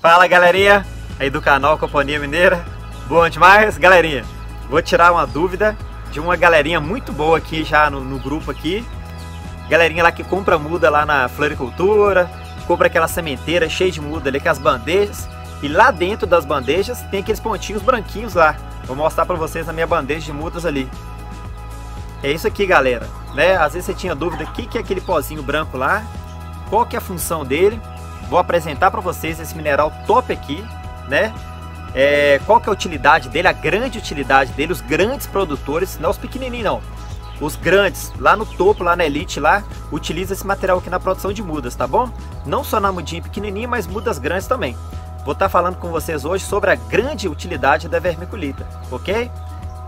Fala galerinha aí do canal Companhia Mineira, bom demais? Galerinha, vou tirar uma dúvida de uma galerinha muito boa aqui já no, no grupo aqui Galerinha lá que compra muda lá na floricultura, compra aquela sementeira cheia de muda ali com as bandejas e lá dentro das bandejas tem aqueles pontinhos branquinhos lá. Vou mostrar para vocês a minha bandeja de mudas ali. É isso aqui, galera. Né? Às vezes você tinha dúvida o que, que é aquele pozinho branco lá, qual que é a função dele. Vou apresentar para vocês esse mineral top aqui, né? É, qual que é a utilidade dele, a grande utilidade dele, os grandes produtores, não os pequenininhos não. Os grandes, lá no topo, lá na elite, lá, utiliza esse material aqui na produção de mudas, tá bom? Não só na mudinha pequenininha, mas mudas grandes também. Vou estar falando com vocês hoje sobre a grande utilidade da vermiculita, ok?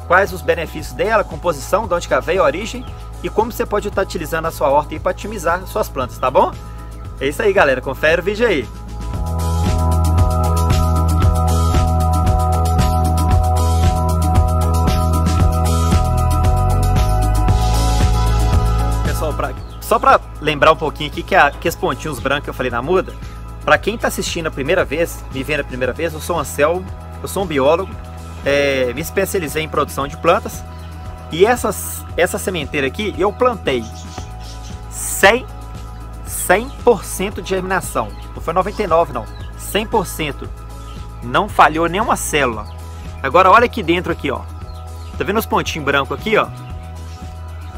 Quais os benefícios dela, composição, de onde que veio, a origem e como você pode estar utilizando a sua horta para otimizar suas plantas, tá bom? É isso aí, galera. Confere o vídeo aí. Pessoal, pra, só para lembrar um pouquinho aqui que, a, que os pontinhos brancos que eu falei na muda, para quem está assistindo a primeira vez, me vendo a primeira vez, eu sou Anselmo, eu sou um biólogo, é, me especializei em produção de plantas e essas, essa sementeira aqui eu plantei 100 100% de germinação. Não foi 99 não, 100%. Não falhou nenhuma célula. Agora olha aqui dentro aqui, ó. Tá vendo os pontinhos brancos aqui, ó?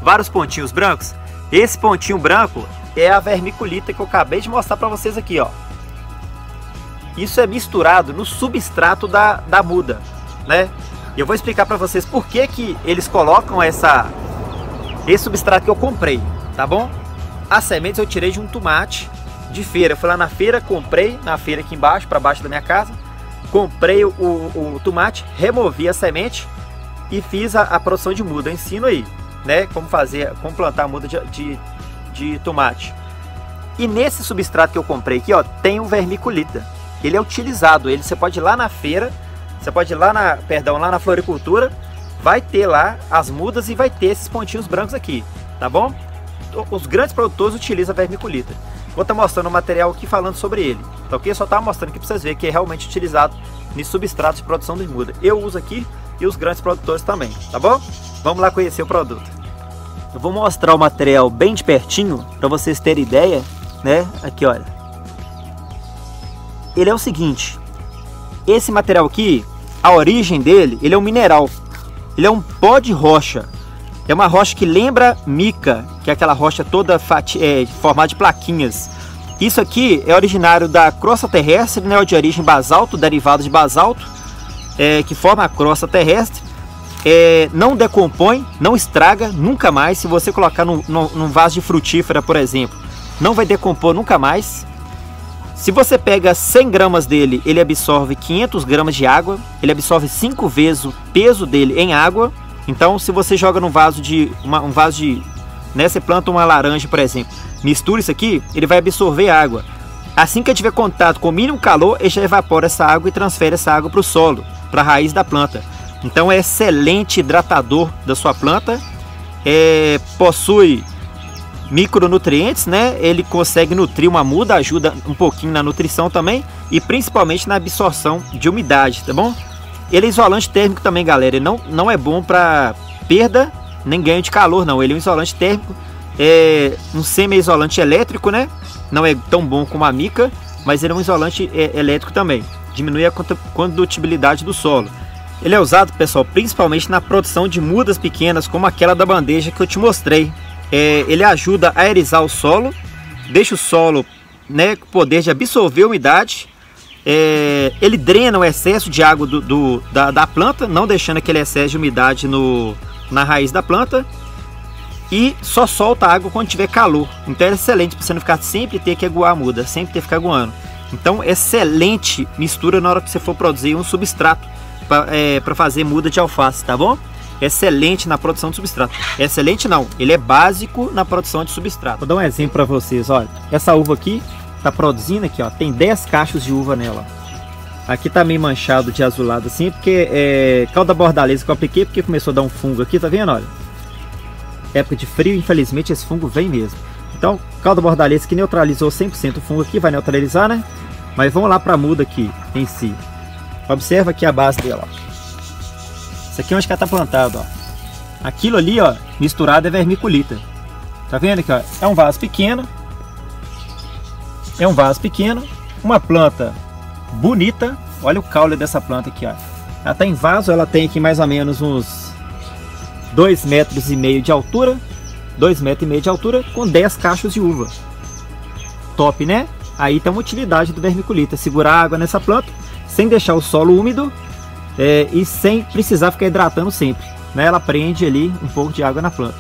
Vários pontinhos brancos. Esse pontinho branco é a vermiculita que eu acabei de mostrar para vocês aqui, ó. Isso é misturado no substrato da, da muda, né? Eu vou explicar para vocês por que que eles colocam essa esse substrato que eu comprei, tá bom? As sementes eu tirei de um tomate de feira. Eu fui lá na feira, comprei, na feira aqui embaixo, para baixo da minha casa. Comprei o, o, o, tomate, removi a semente e fiz a, a, produção de muda. Eu ensino aí, né? Como fazer, como plantar muda de, de, de tomate. E nesse substrato que eu comprei aqui, ó, tem o vermiculita. Ele é utilizado, ele você pode ir lá na feira, você pode ir lá na, perdão, lá na floricultura, vai ter lá as mudas e vai ter esses pontinhos brancos aqui, tá bom? Os grandes produtores utilizam vermiculita. Vou estar mostrando o material aqui falando sobre ele, tá ok? Só tá mostrando aqui para vocês verem que é realmente utilizado em substratos de produção de muda. Eu uso aqui e os grandes produtores também, tá bom? Vamos lá conhecer o produto. Eu vou mostrar o material bem de pertinho para vocês terem ideia, né? Aqui, olha. Ele é o seguinte, esse material aqui, a origem dele, ele é um mineral. Ele é um pó de rocha é uma rocha que lembra mica, que é aquela rocha toda é, formada de plaquinhas. Isso aqui é originário da crosta terrestre, né, de origem basalto, derivado de basalto, é, que forma a crosta terrestre. É, não decompõe, não estraga nunca mais. Se você colocar num, num vaso de frutífera, por exemplo, não vai decompor nunca mais. Se você pega 100 gramas dele, ele absorve 500 gramas de água. Ele absorve 5 vezes o peso dele em água. Então, se você joga num vaso de uma, um vaso de, né, você planta uma laranja, por exemplo, mistura isso aqui, ele vai absorver água. Assim que tiver contato com o mínimo calor, ele já evapora essa água e transfere essa água para o solo, para a raiz da planta. Então é excelente hidratador da sua planta, é, possui micronutrientes, né? Ele consegue nutrir uma muda, ajuda um pouquinho na nutrição também e principalmente na absorção de umidade, tá bom? Ele é isolante térmico também, galera. Ele não, não é bom para perda nem ganho de calor, não. Ele é um isolante térmico, é um semi-isolante elétrico, né? Não é tão bom como a mica, mas ele é um isolante é, elétrico também. Diminui a condutibilidade do solo. Ele é usado, pessoal, principalmente na produção de mudas pequenas, como aquela da bandeja que eu te mostrei. É, ele ajuda a aerizar o solo, deixa o solo né, com poder de absorver umidade é, ele drena o excesso de água do, do da, da, planta, não deixando aquele excesso de umidade no, na raiz da planta. E só solta água quando tiver calor. Então é excelente para você não ficar sempre ter que aguar a muda, sempre ter que ficar aguando. Então, excelente mistura na hora que você for produzir um substrato para é, fazer muda de alface, tá bom? Excelente na produção de substrato. Excelente não, ele é básico na produção de substrato. Vou dar um exemplo para vocês, olha. Essa uva aqui, tá produzindo aqui, ó, tem 10 cachos de uva nela. Aqui tá meio manchado de azulado assim, porque é calda bordaleza que eu apliquei, porque começou a dar um fungo aqui, tá vendo, olha? Época de frio, infelizmente esse fungo vem mesmo. Então, calda bordaleza que neutralizou 100% o fungo aqui, vai neutralizar, né? Mas vamos lá para a muda aqui em si. Observa aqui a base dela. Ó. Isso aqui é onde que ela está plantada. Ó. Aquilo ali, ó, misturado é vermiculita. Tá vendo aqui, ó? É um vaso pequeno. É um vaso pequeno. Uma planta bonita. Olha o caule dessa planta aqui, ó. Ela tá em vaso, ela tem aqui mais ou menos uns 2 metros e meio de altura. 2 metros e meio de altura com 10 cachos de uva. Top, né? Aí tem uma utilidade do vermiculita. Segurar água nessa planta sem deixar o solo úmido é, e sem precisar ficar hidratando sempre. Né? Ela prende ali um pouco de água na planta.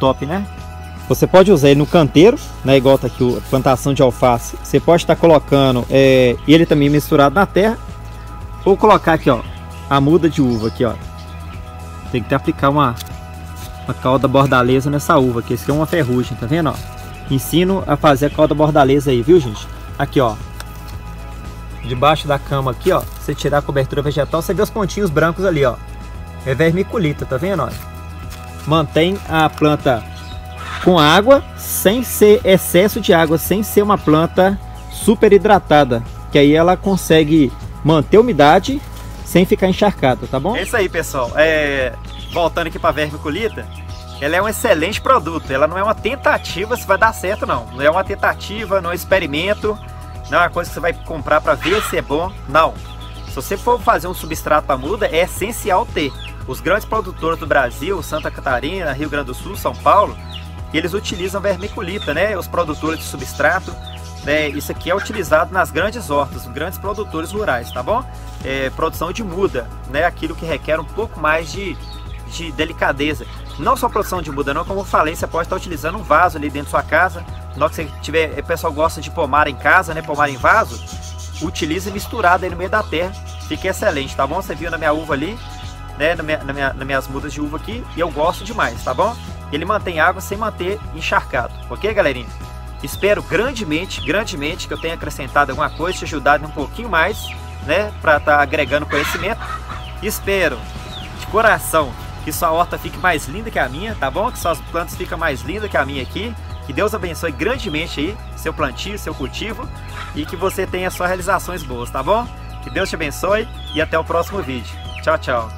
Top, né? Você pode usar ele no canteiro, né? igual tá aqui a plantação de alface. Você pode estar colocando é, ele também misturado na terra. Ou colocar aqui, ó, a muda de uva aqui, ó. Tem que aplicar uma, uma calda bordaleza nessa uva aqui. Esse aqui é uma ferrugem, tá vendo, ó? Ensino a fazer a calda bordaleza aí, viu, gente? Aqui, ó debaixo da cama aqui, ó, você tirar a cobertura vegetal, você vê os pontinhos brancos ali, ó. É vermiculita, tá vendo, ó? Mantém a planta com água, sem ser excesso de água, sem ser uma planta super hidratada, que aí ela consegue manter a umidade sem ficar encharcada, tá bom? É isso aí, pessoal. É... Voltando aqui para vermiculita, ela é um excelente produto. Ela não é uma tentativa se vai dar certo, não. Não é uma tentativa, não é um experimento não é uma coisa que você vai comprar para ver se é bom, não. Se você for fazer um substrato para muda, é essencial ter. Os grandes produtores do Brasil, Santa Catarina, Rio Grande do Sul, São Paulo, eles utilizam vermiculita, né? Os produtores de substrato, né? Isso aqui é utilizado nas grandes hortas, grandes produtores rurais, tá bom? É, produção de muda, né? Aquilo que requer um pouco mais de, de delicadeza. Não só produção de muda, não, como eu falei, você pode estar utilizando um vaso ali dentro da sua casa, na que você tiver, o pessoal gosta de pomar em casa, né? Pomar em vaso, utilize misturado aí no meio da terra. Fica excelente, tá bom? Você viu na minha uva ali, né? Na minha, na minha, nas minhas mudas de uva aqui, e eu gosto demais, tá bom? Ele mantém água sem manter encharcado, ok, galerinha? Espero grandemente, grandemente que eu tenha acrescentado alguma coisa, te ajudado um pouquinho mais, né? Para estar tá agregando conhecimento. Espero, de coração, que sua horta fique mais linda que a minha, tá bom? Que suas plantas fiquem mais lindas que a minha aqui. Que Deus abençoe grandemente aí seu plantio, seu cultivo e que você tenha só realizações boas, tá bom? Que Deus te abençoe e até o próximo vídeo. Tchau, tchau.